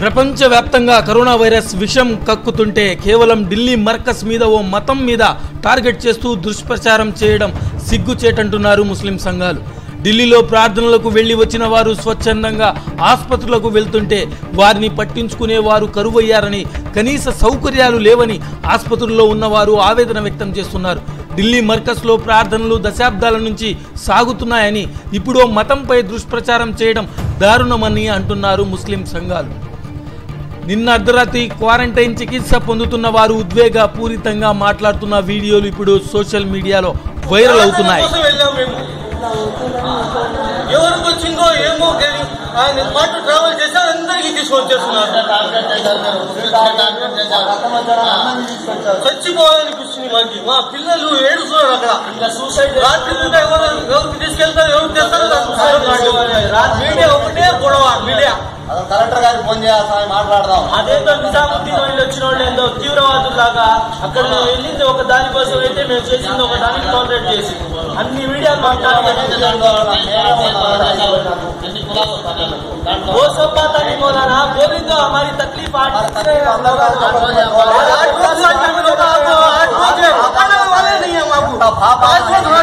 ప్రపంచవ్యాప్తంగా corona virus విషం కక్కుతుంటే కేవలం ఢిల్లీ మర్కస్ మీద ఓ మతం మీద టార్గెట్ చేస్తూ దుష్ప్రచారం చేయడం సిగ్గుచేటంటున్నారు ముస్లిం సంఘాలు. ఢిల్లీలో ప్రార్థనలకు వెళ్ళి వచ్చిన వారు స్వచ్ఛందంగా ఆసుపత్రులకు వెళ్తుంటే వారిని పట్టించుకునే వారు కరువయ్యారని కనీస సౌకర్యాలు లేవని ఆసుపత్రుల్లో ఉన్నవారు ఆవేదన వ్యక్తం చేస్తున్నారు. ఢిల్లీ మర్కస్లో ప్రార్థనలు దశాబ్దాల నుంచి సాగుతున్నాయని ఇప్పుడు ఓ మతంపై దుష్ప్రచారం చేయడం దారుణమని అంటున్నారు ముస్లిం సంఘాలు. నిన్న అర్ధరాత్రి క్వారంటైన్ చికిత్స పొందుతున్న వారు ఉద్వేగ పూరితంగా మాట్లాడుతున్న వీడియోలు ఇప్పుడు సోషల్ మీడియాలో వైరల్ అవుతున్నాయి. ఎవరికి వచ్చిందో ఏమో ఆయన పాటు ట్రావెల్ చేసి అందరికీ తీసుకొచ్చేస్తున్నారు. చచ్చిపోవాలనిపిస్తుంది మాకు. మా పిల్లలు ఏడుస్తున్నారు అక్కడ. సూసైడ్ రాత్రి పూట ఎవరు ఎవరికి తీసుకెళ్తారు ఎవరు తెస్తారు మీడియా ఒకటే గొడవ మీడియా. అసలు కలెక్టర్ గారికి ఫోన్ చేయాలి స్వామి మాట్లాడదాం అదేందో నిజాముద్దీన్ వాళ్ళు వచ్చిన వాళ్ళు ఏందో తీవ్రవాదులాగా అక్కడ మేము వెళ్ళింది ఒక దానికోసం అయితే మేము చేసింది ఒక దానికి కాంట్రాక్ట్ చేసి అన్ని మీడియా वो सब बात नहीं मौलाना बोली तो हमारी तकलीफ आठ से आठ रोज से हम लोग आपको आठ रोज है बताने वाले नहीं है आपको पाँच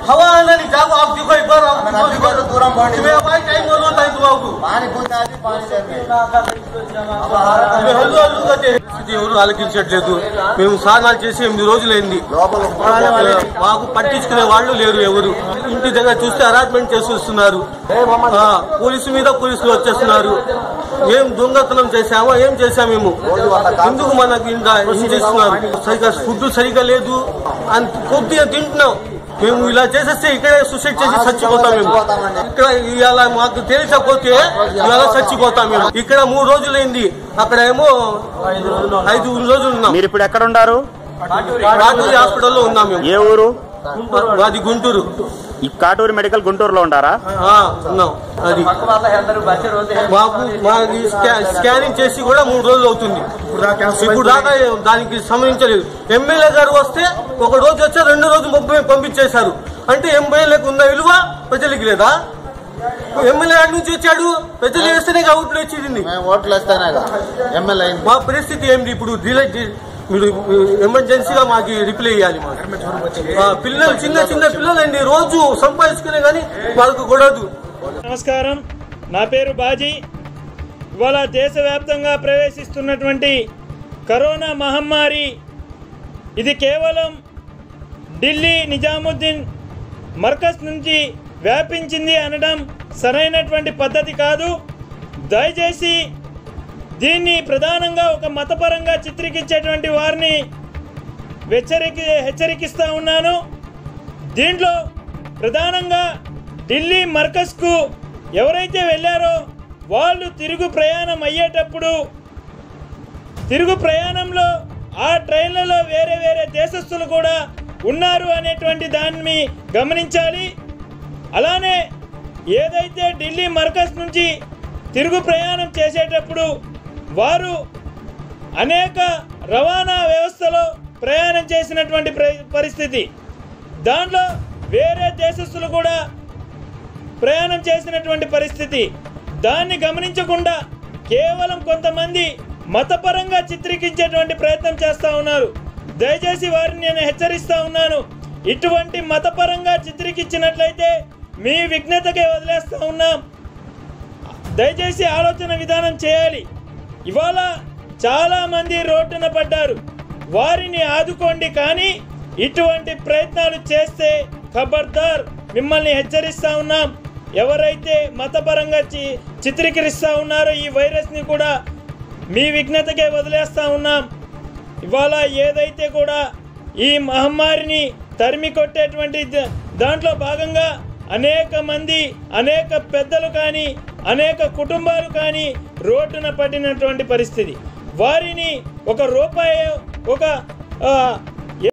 नहीं जाओ आप देखो एक बार आप ఆమె నది పేరు దూరం పోండి तुम्हें हमारे टाइम बोलो था तुम आपको పాని పూర్తి అది పాని చేయండి హల్లు హల్లు కట్టే ఇది ఎవరు ఆలకించట్లేదు మేము స్నానాలు చేసి ఎనిమిది రోజులైంది లోపల మాకు పట్టించుకునే వాళ్ళు లేరు ఎవరు ఇంటి దగ్గర చూస్తే అరాట్మెంట్ చేసి వస్తున్నారు ఆ, పోలీసు మీద పోలీసులు వచ్చేస్తున్నారు ఏం దొంగతనం చేశామో ఏం చేశామేమో ఎందుకు మనకి ఇంత ఏం చేస్తున్నారు సరిగా ఫుడ్ సరిగా లేదు అంత కొద్దిగా తింటున్నాం మేము ఇలా చేసేస్తే ఇక్కడే సూసైడ్ చేసి చచ్చిపోతాం మేము. ఇక్కడ ఇవాళ మాకు తెలియకపోతే ఇవాళ చచ్చిపోతాం మేము. ఇక్కడ మూడు రోజులైంది. అక్కడ ఏమో ఐదు రోజులు ఉన్నాం. మీరు ఇప్పుడు ఎక్కడ ఉండారు రాజూరి హాస్పిటల్లో ఉన్నాం మేము. ఏ ఊరు? అది గుంటూరు. ఈ కాటూరు మెడికల్ గుంటూరులో ఉండారా? ఆ, ఉన్నాం. అది. మాకు స్కానింగ్ చేసి కూడా మూడు రోజులు అవుతుంది. ఇప్పుడు దాకా దానికి సంబంధించలేదు. ఎమ్మెల్యే గారు వస్తే ఒక రోజు వచ్చి రెండు రోజులు ముప్పై పంపించేశారు. అంటే ఎమ్మెల్యేకి ఉన్న విలువ ప్రజలకి లేదా? ఎమ్మెల్యే అటు నుంచి వచ్చాడు ప్రజలు వేస్తేనే అవుట్లు వచ్చింది ఓట్లు వేస్తేనే ఎమ్మెల్యే మా పరిస్థితి ఏంటి ఇప్పుడు? డిలైట్ మీరు ఎమర్జెన్సీగా మాకు రిప్లై ఇవ్వాలి మాకు. పిల్లలు చిన్న చిన్న పిల్లలండి రోజు సంపాదించుకునే కానీ వాళ్ళకు కూడదు. నమస్కారం. నా పేరు బాజీ. ఇవాళ దేశవ్యాప్తంగా ప్రవేశిస్తున్నటువంటి కరోనా మహమ్మారి ఇది కేవలం ఢిల్లీ నిజాముద్దీన్ మర్కజ్ నుంచి వ్యాపించింది అనడం సరైనటువంటి పద్ధతి కాదు. దయచేసి దీన్ని ప్రధానంగా ఒక మతపరంగా చిత్రీకరించేటువంటి వారిని హెచ్చరికి హెచ్చరికిస్తూ ఉన్నాను. దీంట్లో ప్రధానంగా ఢిల్లీ మర్కజ్కు ఎవరైతే వెళ్ళారో వాళ్ళు తిరుగు ప్రయాణం అయ్యేటప్పుడు తిరుగు ప్రయాణంలో ఆ ట్రైన్లలో వేరే వేరే దేశస్తులు కూడా ఉన్నారు అనేటువంటి దాన్ని గమనించాలి. అలానే ఏదైతే ఢిల్లీ మర్కజ్ నుంచి తిరుగు ప్రయాణం చేసేటప్పుడు వారు అనేక రవాణా వ్యవస్థలో ప్రయాణం చేసినటువంటి పరిస్థితి. దాంట్లో వేరే దేశస్తులు కూడా ప్రయాణం చేసినటువంటి పరిస్థితి. దాన్ని గమనించకుండా కేవలం కొంతమంది మతపరంగా చిత్రీకరించేటువంటి ప్రయత్నం చేస్తూ ఉన్నారు. దయచేసి వారిని నేను హెచ్చరిస్తూ ఉన్నాను. ఇటువంటి మతపరంగా చిత్రీకరించినట్లయితే మీ విఘ్నతకే వదిలేస్తూ ఉన్నాం. దయచేసి ఆలోచన విధానం చేయాలి. ఇవాళ చాలామంది రోడ్డున పడ్డారు. వారిని ఆదుకోండి కానీ ఇటువంటి ప్రయత్నాలు చేస్తే ఖబర్దార్ మిమ్మల్ని హెచ్చరిస్తా ఉన్నాం. ఎవరైతే మతపరంగా చి చిత్రీకరిస్తూ ఉన్నారో ఈ వైరస్ని కూడా మీ విఘ్నతకే వదిలేస్తూ ఉన్నాం. ఇవాళ ఏదైతే కూడా ఈ మహమ్మారిని తరిమి కొట్టేటువంటి దాంట్లో భాగంగా అనేక మంది అనేక పెద్దలు కానీ అనేక కుటుంబాలు కానీ రోడ్డున పడినటువంటి పరిస్థితి. వారిని ఒక రూపాయి ఒక